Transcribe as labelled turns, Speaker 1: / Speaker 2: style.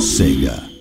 Speaker 1: Sega.